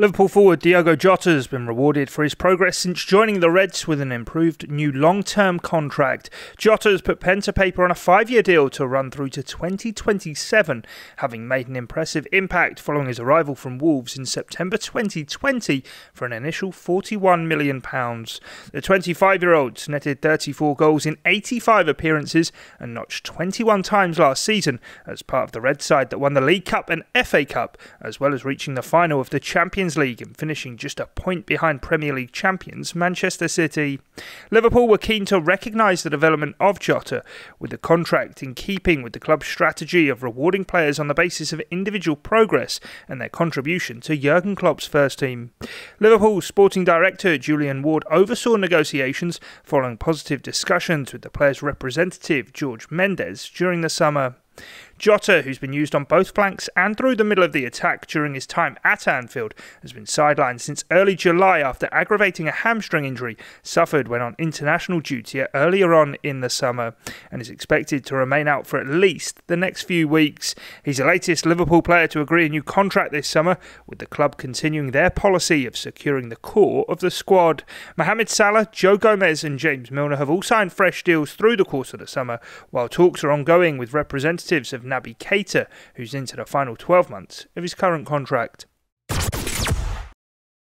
Liverpool forward Diogo Jota has been rewarded for his progress since joining the Reds with an improved new long term contract. Jota has put pen to paper on a five year deal to run through to 2027, having made an impressive impact following his arrival from Wolves in September 2020 for an initial £41 million. The 25 year old netted 34 goals in 85 appearances and notched 21 times last season as part of the Red side that won the League Cup and FA Cup, as well as reaching the final of the Champions Champions League and finishing just a point behind Premier League champions Manchester City. Liverpool were keen to recognise the development of Jota, with the contract in keeping with the club's strategy of rewarding players on the basis of individual progress and their contribution to Jurgen Klopp's first team. Liverpool sporting director Julian Ward oversaw negotiations following positive discussions with the player's representative Jorge Mendes during the summer. Jota, who's been used on both flanks and through the middle of the attack during his time at Anfield, has been sidelined since early July after aggravating a hamstring injury suffered when on international duty earlier on in the summer and is expected to remain out for at least the next few weeks. He's the latest Liverpool player to agree a new contract this summer, with the club continuing their policy of securing the core of the squad. Mohamed Salah, Joe Gomez, and James Milner have all signed fresh deals through the course of the summer, while talks are ongoing with representatives of Naby Keita, who's into the final 12 months of his current contract.